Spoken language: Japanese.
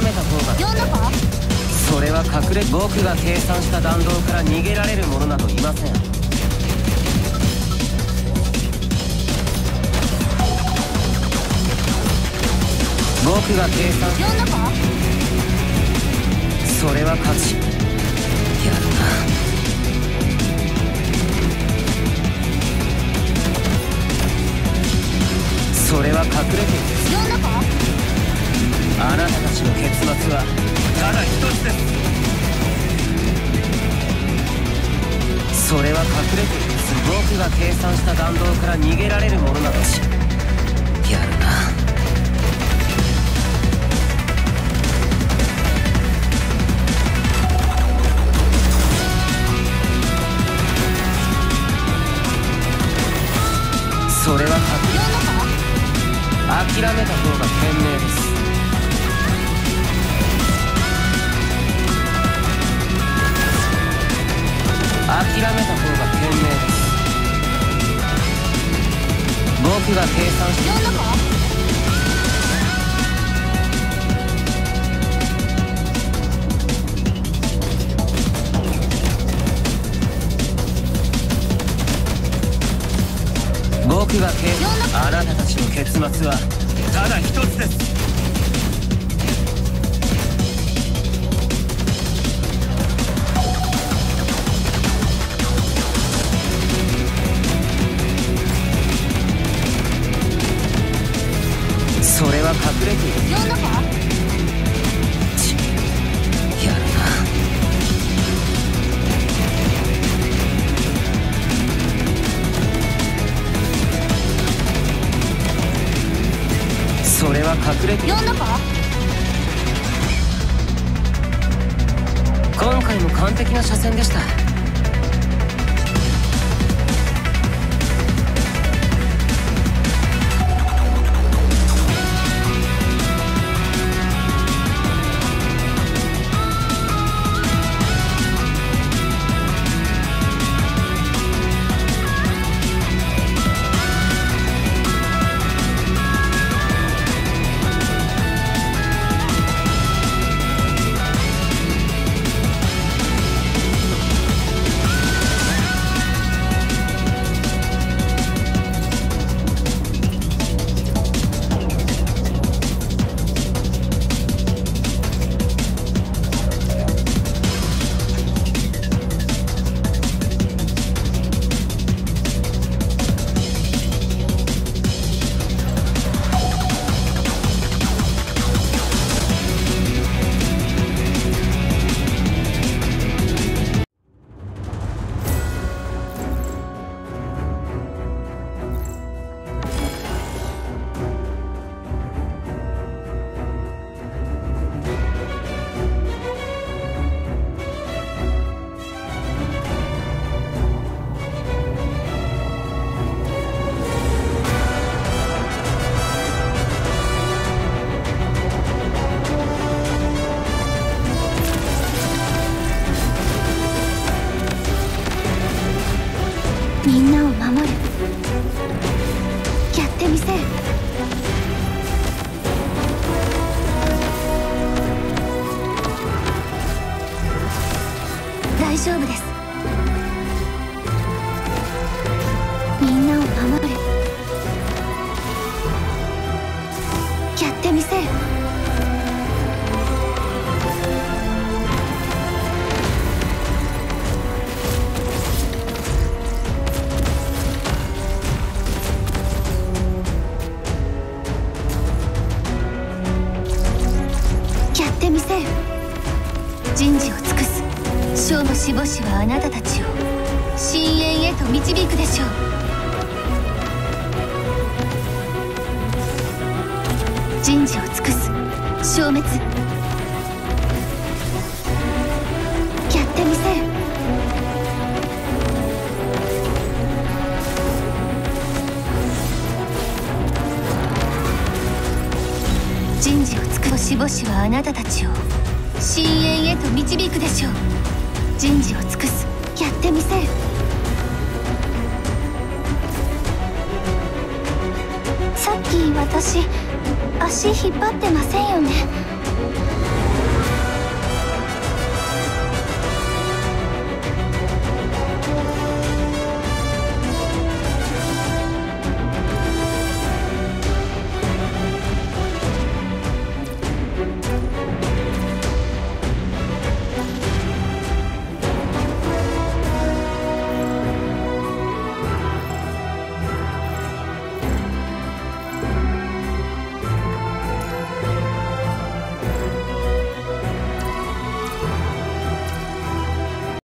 めた方が。それは隠れ僕が計算した弾道から逃げられる者などいません。僕が計算。呼んだか？それは勝ち。やるなれは隠れている僕が計算した弾道から逃げられるものなどし。やるな。それは諦めた方が賢明です。諦めた方が賢明です。僕が計算し呼んだか僕が計あなたたちの結末はただ一つです。隠れている呼んだかやるな。それは隠れて。いる呼んだか？今回も完璧な車線でした。やってみせ。るやってみせ。る人事を尽くす。勝のしぼしはあなたたちを。深淵へと導くでしょう。人事を尽くす消滅。やってみせる。人事を尽くすしぼしはあなたたちを深淵へと導くでしょう。人事を尽くす。やってみせる。さっき私足引っ張ってませんよね？